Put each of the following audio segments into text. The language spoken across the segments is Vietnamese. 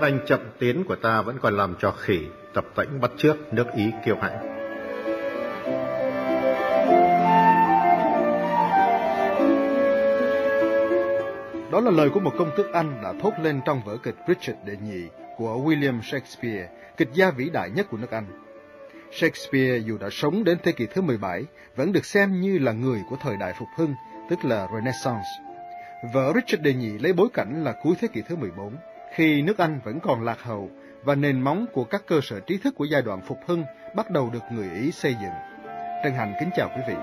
Nước Anh chậm tiến của ta vẫn còn làm trò khỉ, tập tễnh bắt trước nước Ý kiêu hãnh. Đó là lời của một công tước Anh đã thốt lên trong vở kịch Richard đệ nhị của William Shakespeare, kịch gia vĩ đại nhất của nước Anh. Shakespeare dù đã sống đến thế kỷ thứ 17, vẫn được xem như là người của thời đại phục hưng, tức là Renaissance. Vở Richard đệ nhị lấy bối cảnh là cuối thế kỷ thứ 14, khi nước Anh vẫn còn lạc hậu và nền móng của các cơ sở trí thức của giai đoạn phục hưng bắt đầu được người Ý xây dựng. Trân Hành kính chào quý vị.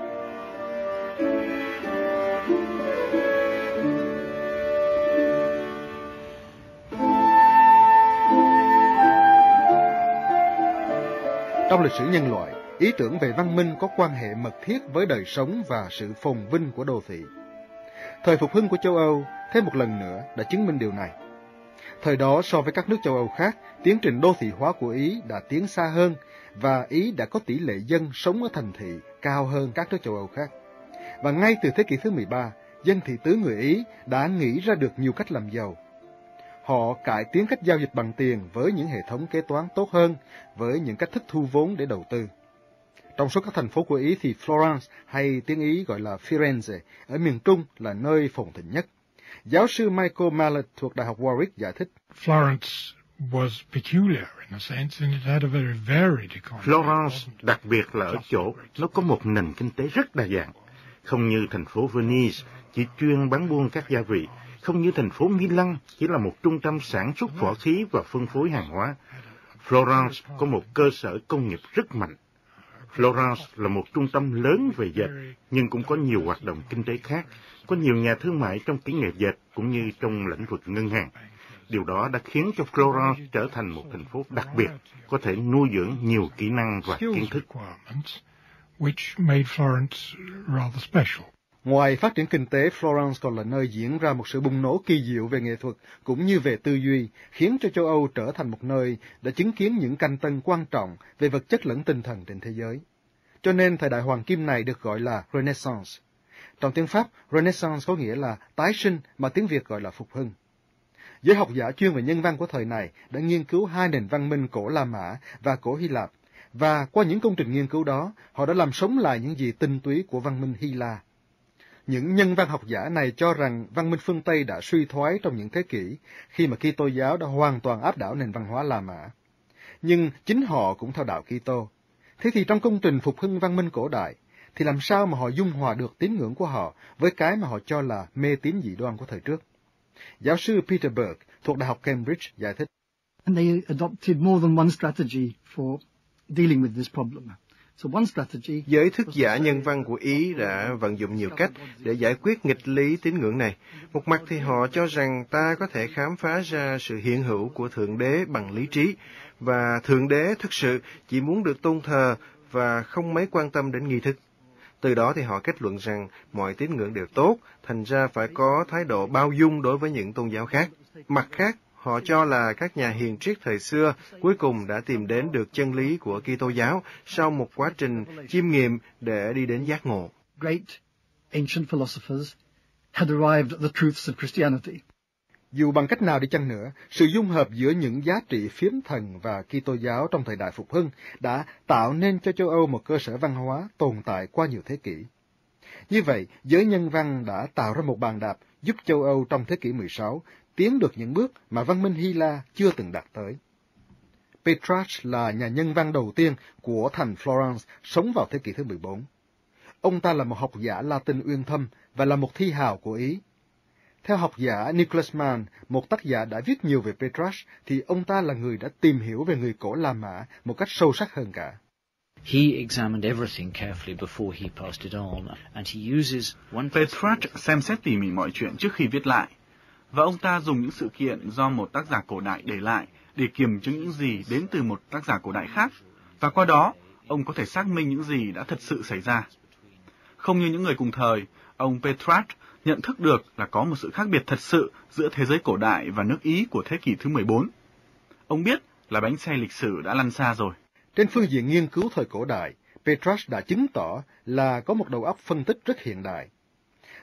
Trong lịch sử nhân loại, ý tưởng về văn minh có quan hệ mật thiết với đời sống và sự phồn vinh của đô thị. Thời phục hưng của châu Âu thêm một lần nữa đã chứng minh điều này. Thời đó so với các nước châu Âu khác, tiến trình đô thị hóa của Ý đã tiến xa hơn và Ý đã có tỷ lệ dân sống ở thành thị cao hơn các nước châu Âu khác. Và ngay từ thế kỷ thứ 13, dân thị tứ người Ý đã nghĩ ra được nhiều cách làm giàu Họ cải tiến cách giao dịch bằng tiền với những hệ thống kế toán tốt hơn, với những cách thức thu vốn để đầu tư. Trong số các thành phố của Ý thì Florence hay tiếng Ý gọi là Firenze ở miền Trung là nơi phồn thịnh nhất. Giáo sư Michael Mallet thuộc Đại học Warwick giải thích. Florence was peculiar in a sense and it had a very varied economy. Florence đặc biệt là ở chỗ nó có một nền kinh tế rất đa dạng, không như thành phố Venice chỉ chuyên bán buôn các gia vị không như thành phố Milan chỉ là một trung tâm sản xuất võ khí và phân phối hàng hóa. Florence có một cơ sở công nghiệp rất mạnh. Florence là một trung tâm lớn về dệt, nhưng cũng có nhiều hoạt động kinh tế khác, có nhiều nhà thương mại trong kỹ nghệ dệt cũng như trong lĩnh vực ngân hàng. Điều đó đã khiến cho Florence trở thành một thành phố đặc biệt, có thể nuôi dưỡng nhiều kỹ năng và kiến thức. Ngoài phát triển kinh tế, Florence còn là nơi diễn ra một sự bùng nổ kỳ diệu về nghệ thuật cũng như về tư duy, khiến cho châu Âu trở thành một nơi đã chứng kiến những canh tân quan trọng về vật chất lẫn tinh thần trên thế giới. Cho nên thời đại hoàng kim này được gọi là Renaissance. Trong tiếng Pháp, Renaissance có nghĩa là tái sinh mà tiếng Việt gọi là phục hưng. Giới học giả chuyên về nhân văn của thời này đã nghiên cứu hai nền văn minh cổ La Mã và cổ Hy Lạp, và qua những công trình nghiên cứu đó, họ đã làm sống lại những gì tinh túy của văn minh Hy La. Những nhân văn học giả này cho rằng văn minh phương Tây đã suy thoái trong những thế kỷ, khi mà Kitô giáo đã hoàn toàn áp đảo nền văn hóa La Mã. Nhưng chính họ cũng theo đạo Kitô. Thế thì trong công trình phục hưng văn minh cổ đại, thì làm sao mà họ dung hòa được tín ngưỡng của họ với cái mà họ cho là mê tín dị đoan của thời trước? Giáo sư Peter Burke thuộc Đại học Cambridge giải thích. And they adopted more than one strategy for dealing with this problem. Giới thức giả nhân văn của Ý đã vận dụng nhiều cách để giải quyết nghịch lý tín ngưỡng này. Một mặt thì họ cho rằng ta có thể khám phá ra sự hiện hữu của Thượng Đế bằng lý trí, và Thượng Đế thực sự chỉ muốn được tôn thờ và không mấy quan tâm đến nghi thức. Từ đó thì họ kết luận rằng mọi tín ngưỡng đều tốt, thành ra phải có thái độ bao dung đối với những tôn giáo khác. Mặt khác, Họ cho là các nhà hiền triết thời xưa cuối cùng đã tìm đến được chân lý của Kitô giáo sau một quá trình chiêm nghiệm để đi đến giác ngộ. Great ancient philosophers had arrived at the truths of Christianity. Dù bằng cách nào đi chăng nữa, sự dung hợp giữa những giá trị phiếm thần và Kitô giáo trong thời đại phục hưng đã tạo nên cho châu Âu một cơ sở văn hóa tồn tại qua nhiều thế kỷ. Như vậy, giới nhân văn đã tạo ra một bàn đạp giúp châu Âu trong thế kỷ 16 tiến được những bước mà văn minh Hy La chưa từng đạt tới. Petrarch là nhà nhân văn đầu tiên của thành Florence sống vào thế kỷ thứ 14. Ông ta là một học giả Latin uyên thâm và là một thi hào của Ý. Theo học giả Nicholas Mann, một tác giả đã viết nhiều về Petrarch, thì ông ta là người đã tìm hiểu về người cổ La Mã một cách sâu sắc hơn cả. He examined everything carefully before he passed it on, and he uses one... Petrarch xem xét tỉ mỉ mọi chuyện trước khi viết lại, và ông ta dùng những sự kiện do một tác giả cổ đại để lại để kiểm chứng những gì đến từ một tác giả cổ đại khác, và qua đó, ông có thể xác minh những gì đã thật sự xảy ra. Không như những người cùng thời, ông Petrarch nhận thức được là có một sự khác biệt thật sự giữa thế giới cổ đại và nước Ý của thế kỷ thứ 14. Ông biết là bánh xe lịch sử đã lăn xa rồi. Trên phương diện nghiên cứu thời cổ đại, Petrarch đã chứng tỏ là có một đầu óc phân tích rất hiện đại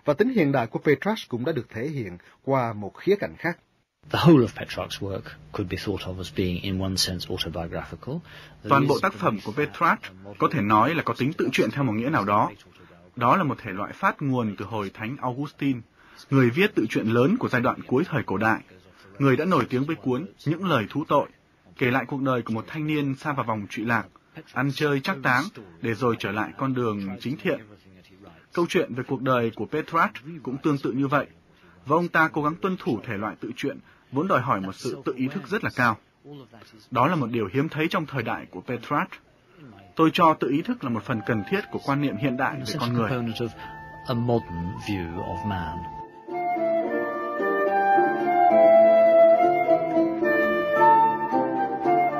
và tính hiện đại của Petrarch cũng đã được thể hiện qua một khía cạnh khác. The whole of Petrarch's work could be thought of as being in one sense autobiographical. Toàn bộ tác phẩm của Petrarch có thể nói là có tính tự truyện theo một nghĩa nào đó. Đó là một thể loại phát nguồn từ hồi Thánh Augustine, người viết tự truyện lớn của giai đoạn cuối thời cổ đại, người đã nổi tiếng với cuốn Những lời thú tội, kể lại cuộc đời của một thanh niên xa vào vòng trụy lạc, ăn chơi chắc táng để rồi trở lại con đường chính thiện. Câu chuyện về cuộc đời của Petrarch cũng tương tự như vậy, và ông ta cố gắng tuân thủ thể loại tự truyện vốn đòi hỏi một sự tự ý thức rất là cao. Đó là một điều hiếm thấy trong thời đại của Petrarch. Tôi cho tự ý thức là một phần cần thiết của quan niệm hiện đại về con người.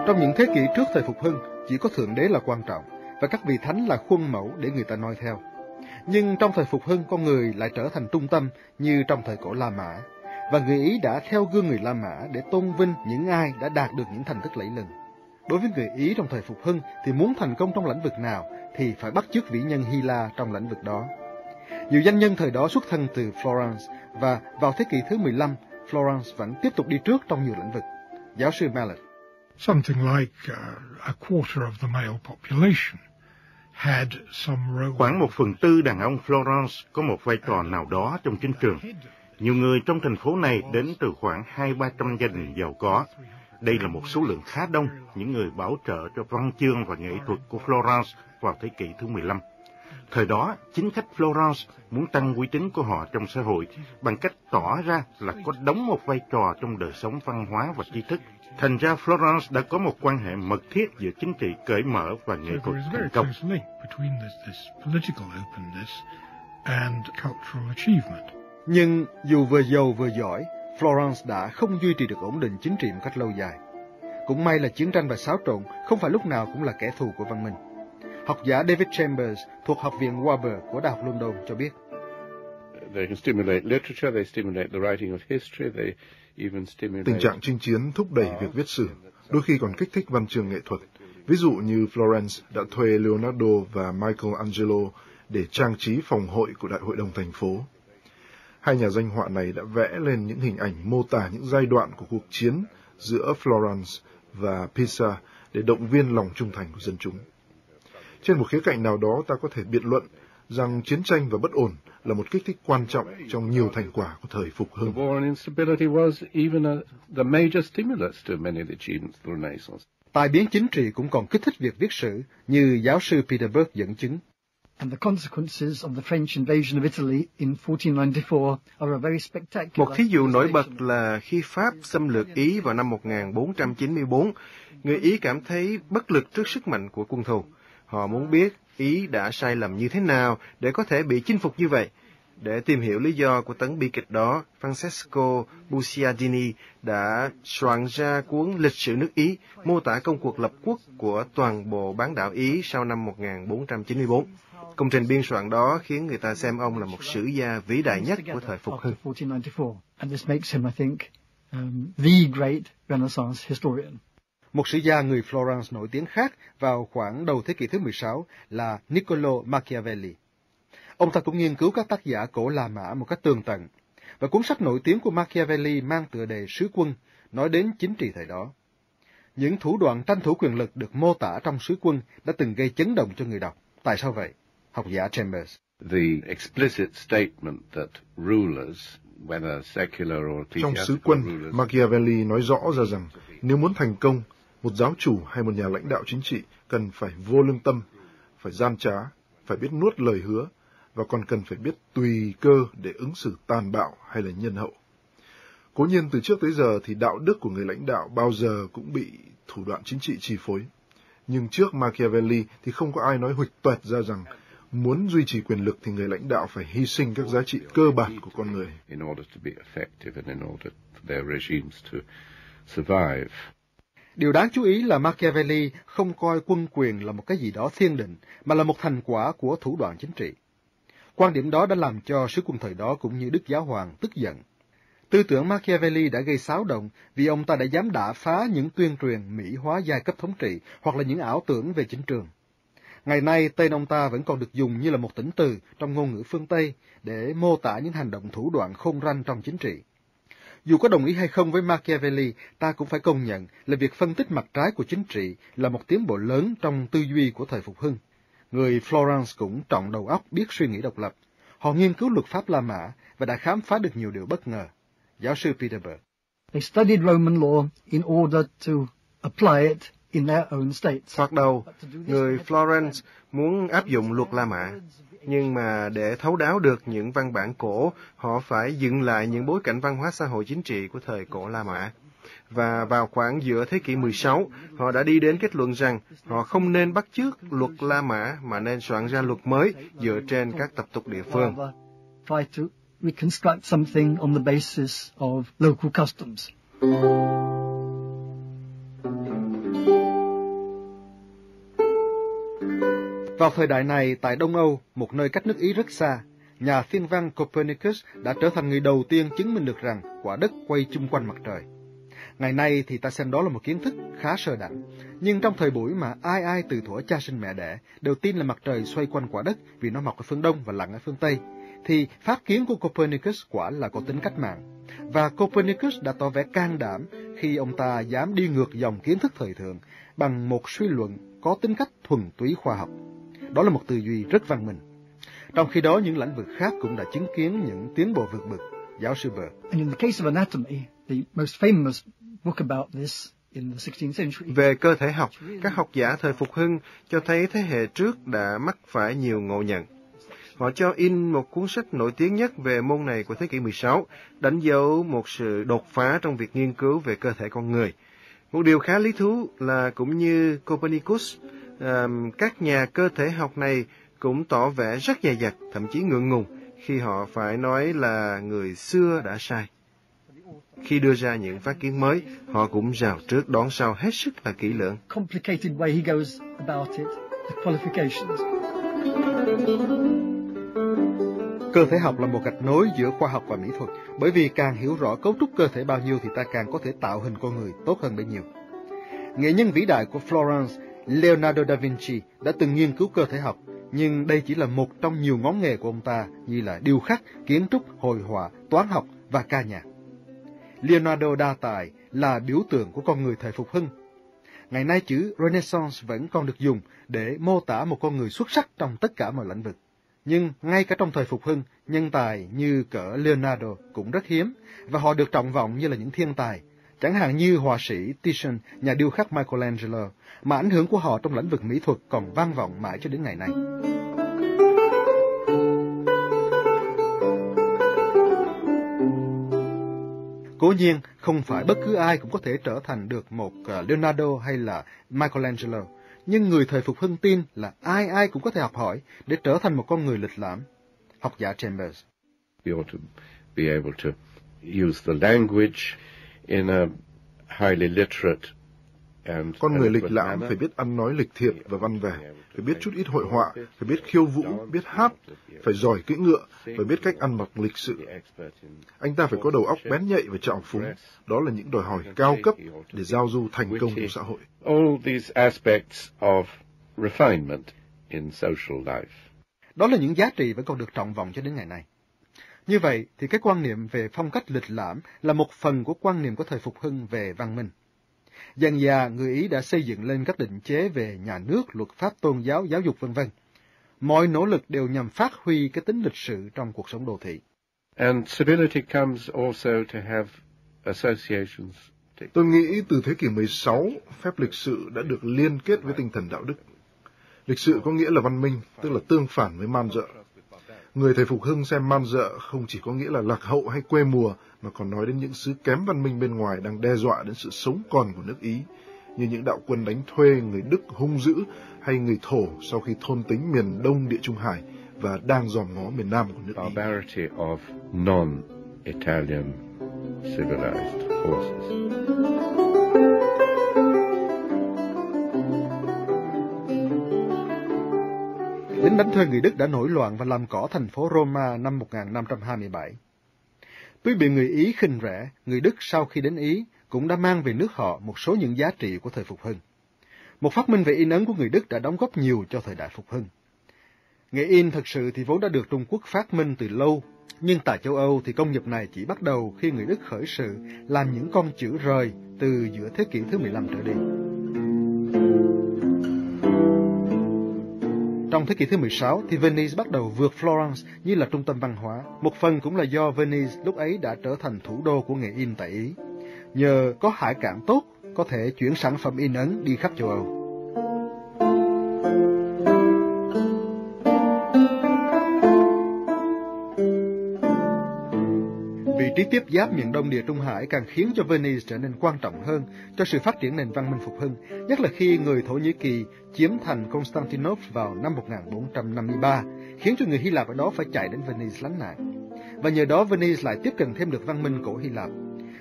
Trong những thế kỷ trước thời phục hưng, chỉ có Thượng Đế là quan trọng, và các vị thánh là khuôn mẫu để người ta noi theo. Nhưng trong thời phục hưng, con người lại trở thành trung tâm như trong thời cổ La Mã, và người Ý đã theo gương người La Mã để tôn vinh những ai đã đạt được những thành tích lẫy lừng. Đối với người Ý trong thời phục hưng thì muốn thành công trong lĩnh vực nào thì phải bắt chước vĩ nhân Hy La trong lĩnh vực đó. Nhiều danh nhân thời đó xuất thân từ Florence và vào thế kỷ thứ 15, Florence vẫn tiếp tục đi trước trong nhiều lĩnh vực. Giáo sư Mallet. Something like uh, a quarter of the male population. Khoảng một phần tư đàn ông Florence có một vai trò nào đó trong chính trường. Nhiều người trong thành phố này đến từ khoảng hai ba trăm gia đình giàu có. Đây là một số lượng khá đông những người bảo trợ cho văn chương và nghệ thuật của Florence vào thế kỷ thứ 15. Thời đó, chính khách Florence muốn tăng uy tín của họ trong xã hội bằng cách tỏ ra là có đóng một vai trò trong đời sống văn hóa và tri thức. Thành ra Florence đã có một quan hệ mật thiết giữa chính trị cởi mở và nghệ thuật thành công. Nhưng dù vừa giàu vừa giỏi, Florence đã không duy trì được ổn định chính trị một cách lâu dài. Cũng may là chiến tranh và xáo trộn không phải lúc nào cũng là kẻ thù của văn minh. Học giả David Chambers thuộc Học viện Warburg của Đại học London cho biết. Tình trạng chinh chiến thúc đẩy việc viết sử, đôi khi còn kích thích văn chương nghệ thuật. Ví dụ như Florence đã thuê Leonardo và Michelangelo để trang trí phòng hội của Đại hội đồng thành phố. Hai nhà danh họa này đã vẽ lên những hình ảnh mô tả những giai đoạn của cuộc chiến giữa Florence và Pisa để động viên lòng trung thành của dân chúng. Trên một khía cạnh nào đó ta có thể biện luận rằng chiến tranh và bất ổn là một kích thích quan trọng trong nhiều thành quả của thời phục hưng. Tai biến chính trị cũng còn kích thích việc viết sử, như giáo sư Peter Burke dẫn chứng. And the consequences of the French invasion of Italy in 1494 are a very spectacular. Một thí dụ nổi bật là khi Pháp xâm lược Ý vào năm 1494, người Ý cảm thấy bất lực trước sức mạnh của quân thù. Họ muốn biết Ý đã sai lầm như thế nào để có thể bị chinh phục như vậy. Để tìm hiểu lý do của tấn bi kịch đó, Francesco Buciardini đã soạn ra cuốn Lịch sử nước Ý, mô tả công cuộc lập quốc của toàn bộ bán đảo Ý sau năm 1494. Công trình biên soạn đó khiến người ta xem ông là một sử gia vĩ đại nhất của thời phục hưng. Um, một sử gia người Florence nổi tiếng khác vào khoảng đầu thế kỷ thứ 16 là Niccolo Machiavelli. Ông ta cũng nghiên cứu các tác giả cổ La Mã một cách tường tận, và cuốn sách nổi tiếng của Machiavelli mang tựa đề Sứ quân, nói đến chính trị thời đó. Những thủ đoạn tranh thủ quyền lực được mô tả trong Sứ quân đã từng gây chấn động cho người đọc. Tại sao vậy? học giả Chambers. The explicit statement that rulers whether secular or Trong sứ quân, Machiavelli nói rõ ra rằng nếu muốn thành công, một giáo chủ hay một nhà lãnh đạo chính trị cần phải vô lương tâm, phải gian trá, phải biết nuốt lời hứa và còn cần phải biết tùy cơ để ứng xử tàn bạo hay là nhân hậu. Cố nhiên từ trước tới giờ thì đạo đức của người lãnh đạo bao giờ cũng bị thủ đoạn chính trị chi phối. Nhưng trước Machiavelli thì không có ai nói huỵch toẹt ra rằng Muốn duy trì quyền lực thì người lãnh đạo phải hy sinh các giá trị cơ bản của con người. Điều đáng chú ý là Machiavelli không coi quân quyền là một cái gì đó thiên định, mà là một thành quả của thủ đoạn chính trị. Quan điểm đó đã làm cho sứ quân thời đó cũng như Đức Giáo Hoàng tức giận. Tư tưởng Machiavelli đã gây xáo động vì ông ta đã dám đả phá những tuyên truyền Mỹ hóa giai cấp thống trị hoặc là những ảo tưởng về chính trường. Ngày nay, tên ông ta vẫn còn được dùng như là một tỉnh từ trong ngôn ngữ phương Tây để mô tả những hành động thủ đoạn khôn ranh trong chính trị. Dù có đồng ý hay không với Machiavelli, ta cũng phải công nhận là việc phân tích mặt trái của chính trị là một tiến bộ lớn trong tư duy của thời phục hưng. Người Florence cũng trọng đầu óc biết suy nghĩ độc lập. Họ nghiên cứu luật pháp La Mã và đã khám phá được nhiều điều bất ngờ. Giáo sư Peterberg. They studied Roman law in order to apply it in their own states. Thoạt đầu, người Florence muốn áp dụng luật La Mã, nhưng mà để thấu đáo được những văn bản cổ, họ phải dựng lại những bối cảnh văn hóa xã hội chính trị của thời cổ La Mã. Và vào khoảng giữa thế kỷ 16, họ đã đi đến kết luận rằng họ không nên bắt chước luật La Mã mà nên soạn ra luật mới dựa trên các tập tục địa phương. Reconstruct something on the basis of local customs. Vào thời đại này, tại Đông Âu, một nơi cách nước Ý rất xa, nhà thiên văn Copernicus đã trở thành người đầu tiên chứng minh được rằng quả đất quay chung quanh mặt trời. Ngày nay thì ta xem đó là một kiến thức khá sơ đẳng, nhưng trong thời buổi mà ai ai từ thuở cha sinh mẹ đẻ đều tin là mặt trời xoay quanh quả đất vì nó mọc ở phương Đông và lặn ở phương Tây, thì phát kiến của Copernicus quả là có tính cách mạng. Và Copernicus đã tỏ vẻ can đảm khi ông ta dám đi ngược dòng kiến thức thời thượng bằng một suy luận có tính cách thuần túy khoa học. Đó là một tư duy rất văn minh. Trong khi đó, những lĩnh vực khác cũng đã chứng kiến những tiến bộ vượt bậc. Giáo sư Burr. And in the case of anatomy, the most famous book about this in the 16th century. Về cơ thể học, các học giả thời phục hưng cho thấy thế hệ trước đã mắc phải nhiều ngộ nhận. Họ cho in một cuốn sách nổi tiếng nhất về môn này của thế kỷ 16, đánh dấu một sự đột phá trong việc nghiên cứu về cơ thể con người. Một điều khá lý thú là cũng như Copernicus, um, các nhà cơ thể học này cũng tỏ vẻ rất dè dặt, thậm chí ngượng ngùng khi họ phải nói là người xưa đã sai. Khi đưa ra những phát kiến mới, họ cũng rào trước đón sau hết sức là kỹ lưỡng. Complicated way he goes about it, the qualifications. Cơ thể học là một gạch nối giữa khoa học và mỹ thuật, bởi vì càng hiểu rõ cấu trúc cơ thể bao nhiêu thì ta càng có thể tạo hình con người tốt hơn bấy nhiêu. Nghệ nhân vĩ đại của Florence, Leonardo da Vinci đã từng nghiên cứu cơ thể học, nhưng đây chỉ là một trong nhiều ngón nghề của ông ta như là điêu khắc, kiến trúc, hội họa, toán học và ca nhạc. Leonardo đa tài là biểu tượng của con người thời phục hưng. Ngày nay chữ Renaissance vẫn còn được dùng để mô tả một con người xuất sắc trong tất cả mọi lĩnh vực. Nhưng ngay cả trong thời phục hưng, nhân tài như cỡ Leonardo cũng rất hiếm, và họ được trọng vọng như là những thiên tài, chẳng hạn như họa sĩ Titian, nhà điêu khắc Michelangelo, mà ảnh hưởng của họ trong lĩnh vực mỹ thuật còn vang vọng mãi cho đến ngày nay. Cố nhiên, không phải bất cứ ai cũng có thể trở thành được một ờ, Leonardo hay là Michelangelo, nhưng người thời phục hưng tin là ai ai cũng có thể học hỏi để trở thành một con người lịch lãm. Học giả Chambers. We ought to be able to use the language in a highly literate and Con người lịch lãm phải biết ăn nói lịch thiệp và văn vẻ, phải biết chút ít hội họa, phải biết khiêu vũ, biết hát, phải giỏi cưỡi ngựa, phải biết cách ăn mặc lịch sự. Anh ta phải có đầu óc bén nhạy và trạo phúng. Đó là những đòi hỏi cao cấp để giao du thành công trong xã hội. All these aspects of refinement in social life. Đó là những giá trị vẫn còn được trọng vọng cho đến ngày nay. Như vậy thì cái quan niệm về phong cách lịch lãm là một phần của quan niệm của thời phục hưng về văn minh. Dần già, người Ý đã xây dựng lên các định chế về nhà nước, luật pháp tôn giáo, giáo dục vân vân. Mọi nỗ lực đều nhằm phát huy cái tính lịch sử trong cuộc sống đô thị. And civility comes also to have associations. Tôi nghĩ từ thế kỷ 16, phép lịch sự đã được liên kết với tinh thần đạo đức. Lịch sự có nghĩa là văn minh, tức là tương phản với man dợ. Người thầy Phục Hưng xem man dợ không chỉ có nghĩa là lạc hậu hay quê mùa, mà còn nói đến những xứ kém văn minh bên ngoài đang đe dọa đến sự sống còn của nước Ý, như những đạo quân đánh thuê người Đức hung dữ hay người Thổ sau khi thôn tính miền đông địa Trung Hải và đang dòm ngó miền nam của nước Ý. Barbarity of non-Italian civilized forces. Lính đánh thuê người Đức đã nổi loạn và làm cỏ thành phố Roma năm 1527. Tuy bị người Ý khinh rẻ, người Đức sau khi đến Ý cũng đã mang về nước họ một số những giá trị của thời phục hưng. Một phát minh về in ấn của người Đức đã đóng góp nhiều cho thời đại phục hưng. Nghề in thật sự thì vốn đã được Trung Quốc phát minh từ lâu, Nhưng tại châu Âu thì công nghiệp này chỉ bắt đầu khi người Đức khởi sự làm những con chữ rời từ giữa thế kỷ thứ 15 trở đi. Trong thế kỷ thứ 16 thì Venice bắt đầu vượt Florence như là trung tâm văn hóa. Một phần cũng là do Venice lúc ấy đã trở thành thủ đô của nghề in tại Ý. Nhờ có hải cảng tốt, có thể chuyển sản phẩm in ấn đi khắp châu Âu. Trí tiếp giáp miền đông địa Trung Hải càng khiến cho Venice trở nên quan trọng hơn cho sự phát triển nền văn minh phục hưng, nhất là khi người Thổ Nhĩ Kỳ chiếm thành Constantinople vào năm 1453, khiến cho người Hy Lạp ở đó phải chạy đến Venice lánh nạn. Và nhờ đó Venice lại tiếp cận thêm được văn minh cổ Hy Lạp,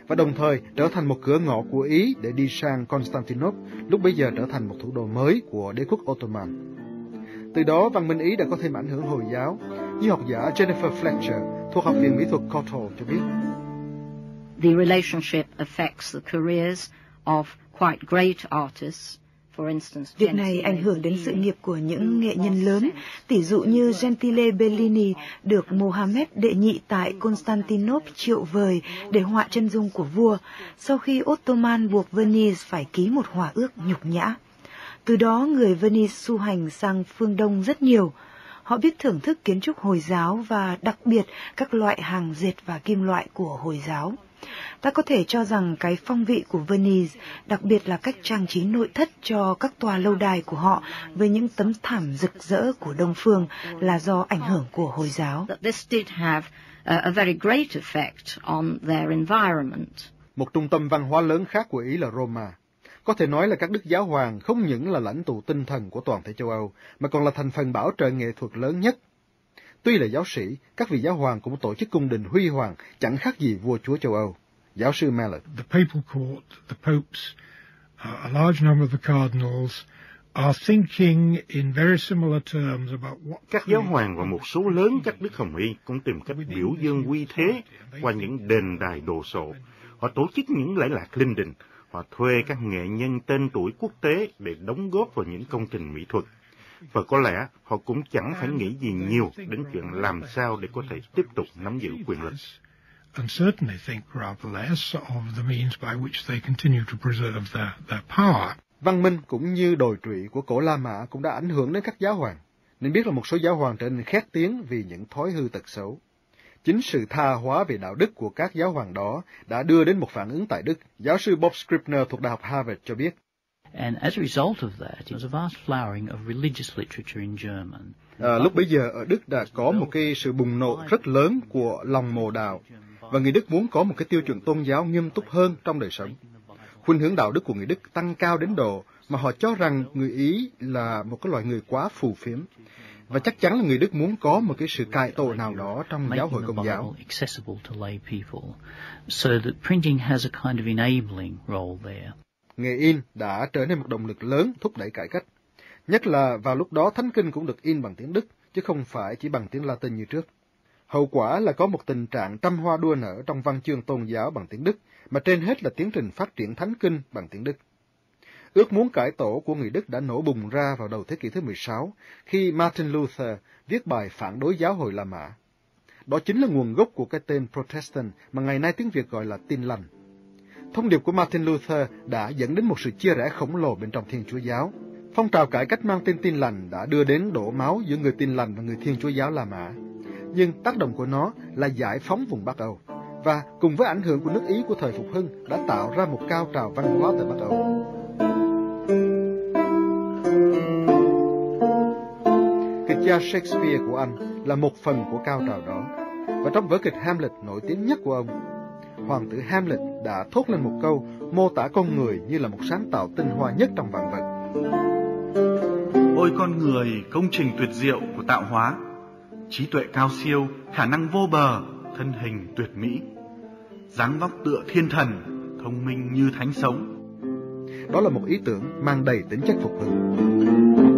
và đồng thời trở thành một cửa ngõ của Ý để đi sang Constantinople, lúc bấy giờ trở thành một thủ đô mới của đế quốc Ottoman. Từ đó, văn minh Ý đã có thêm ảnh hưởng Hồi giáo, như học giả Jennifer Fletcher thuộc Học viện Mỹ thuật Cottell cho biết. The relationship affects the careers of quite great artists Việc này ảnh hưởng đến sự nghiệp của những nghệ nhân lớn, tỷ dụ như Gentile Bellini được Mohammed đệ nhị tại Constantinople triệu vời để họa chân dung của vua, sau khi Ottoman buộc Venice phải ký một hòa ước nhục nhã. Từ đó người Venice du hành sang phương Đông rất nhiều. Họ biết thưởng thức kiến trúc Hồi giáo và đặc biệt các loại hàng dệt và kim loại của Hồi giáo. Ta có thể cho rằng cái phong vị của Venice, đặc biệt là cách trang trí nội thất cho các tòa lâu đài của họ với những tấm thảm rực rỡ của Đông Phương là do ảnh hưởng của Hồi giáo. Một trung tâm văn hóa lớn khác của Ý là Roma. Có thể nói là các đức giáo hoàng không những là lãnh tụ tinh thần của toàn thể châu Âu, mà còn là thành phần bảo trợ nghệ thuật lớn nhất. Tuy là giáo sĩ, các vị giáo hoàng cũng tổ chức cung đình huy hoàng, chẳng khác gì vua chúa châu Âu. Giáo sư Mallet. The papal court, the popes, uh, a large number of the cardinals are thinking in very similar terms about what các giáo hoàng và một số lớn các đức hồng y cũng tìm cách biểu dương uy thế qua những đền đài đồ sộ. Họ tổ chức những lễ lạc linh đình, họ thuê các nghệ nhân tên tuổi quốc tế để đóng góp vào những công trình mỹ thuật. Và có lẽ họ cũng chẳng phải nghĩ gì nhiều đến chuyện làm sao để có thể tiếp tục nắm giữ quyền lực. and certainly think rather less of the means by which they continue to preserve their, their power. Văn minh cũng như đồi trụy của cổ La Mã cũng đã ảnh hưởng đến các giáo hoàng, nên biết là một số giáo hoàng trở nên khét tiếng vì những thói hư tật xấu. Chính sự tha hóa về đạo đức của các giáo hoàng đó đã đưa đến một phản ứng tại Đức. Giáo sư Bob Scribner thuộc Đại học Harvard cho biết. And as a result of that, was a vast flowering of religious literature in German. À, lúc bấy giờ ở Đức đã có một cái sự bùng nổ rất lớn của lòng mồ đạo và người Đức muốn có một cái tiêu chuẩn tôn giáo nghiêm túc hơn trong đời sống. Khuynh hướng đạo đức của người Đức tăng cao đến độ mà họ cho rằng người Ý là một cái loại người quá phù phiếm. Và chắc chắn là người Đức muốn có một cái sự cải tổ nào đó trong giáo hội công giáo. Nghề in đã trở nên một động lực lớn thúc đẩy cải cách. Nhất là vào lúc đó Thánh Kinh cũng được in bằng tiếng Đức, chứ không phải chỉ bằng tiếng Latin như trước. Hậu quả là có một tình trạng trăm hoa đua nở trong văn chương tôn giáo bằng tiếng Đức, mà trên hết là tiến trình phát triển thánh kinh bằng tiếng Đức. Ước muốn cải tổ của người Đức đã nổ bùng ra vào đầu thế kỷ thứ 16, khi Martin Luther viết bài phản đối giáo hội La Mã. Đó chính là nguồn gốc của cái tên Protestant mà ngày nay tiếng Việt gọi là tin lành. Thông điệp của Martin Luther đã dẫn đến một sự chia rẽ khổng lồ bên trong Thiên Chúa giáo. Phong trào cải cách mang tên tin lành đã đưa đến đổ máu giữa người tin lành và người Thiên Chúa giáo La Mã nhưng tác động của nó là giải phóng vùng Bắc Âu. Và cùng với ảnh hưởng của nước Ý của thời phục hưng đã tạo ra một cao trào văn hóa tại Bắc Âu. Gia Shakespeare của Anh là một phần của cao trào đó. Và trong vở kịch Hamlet nổi tiếng nhất của ông, hoàng tử Hamlet đã thốt lên một câu mô tả con người như là một sáng tạo tinh hoa nhất trong vạn vật. Ôi con người, công trình tuyệt diệu của tạo hóa, trí tuệ cao siêu, khả năng vô bờ, thân hình tuyệt mỹ, dáng vóc tựa thiên thần, thông minh như thánh sống. Đó là một ý tưởng mang đầy tính chất phục hưng.